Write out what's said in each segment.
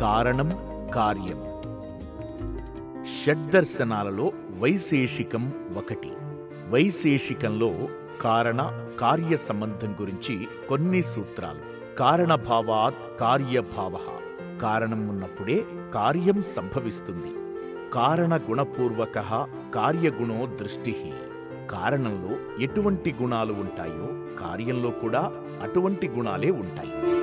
కారణం కార్యం. షడ్దర్శనాలలో వైశేషికం ఒకటి. వైశేషికంలో కారణ కార్య సంబంధం గురించి కొన్ని సూత్రాలు. కారణభావాత్ కార్యభావ. కారణం ఉన్నప్పుడే కార్యం సంభవిస్తుంది. కారణ గుణపూర్వక కార్యగుణో దృష్టి. కారణంలో ఎటువంటి గుణాలు ఉంటాయో కార్యంలో కూడా అటువంటి గుణాలే ఉంటాయి.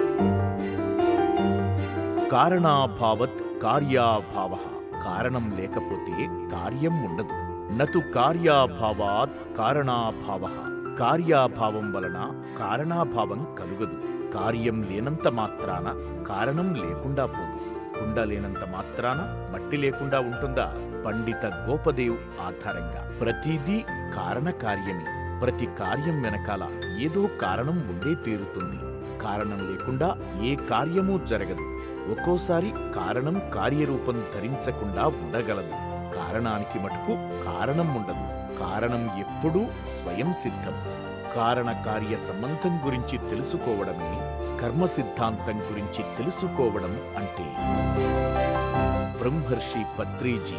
కారణాభావత్ కార్యాభావ. కారణం లేకపోతే కార్యం ఉండదు. నతు కార్యాభావాత్ కారణాభావ. కార్యాభావం వలన కారణాభావం కలుగదు. కార్యం లేనంత మాత్రాన కారణం లేకుండా పోదు. కుండ లేనంత మాత్రాన మట్టి లేకుండా ఉంటుందా? పండిత గోపదేవ్ ఆధారంగా. ప్రతిదీ కారణ కార్యమే ప్రతి కార్యం వెనకాల ఏదో కారణం ఉండే తీరుతుంది. కారణం లేకుండా ఏ కార్యమూ జరగదు. ఒక్కోసారి కారణం కార్యరూపం ధరించకుండా ఉండగలదు. కారణానికి మటుకు కారణం ఉండదు. కారణం ఎప్పుడూ స్వయం సిద్ధం. కారణ కార్య సంబంధం గురించి తెలుసుకోవడమే కర్మ సిద్ధాంతం గురించి తెలుసుకోవడం అంటే. బ్రహ్మర్షి పత్రిజీ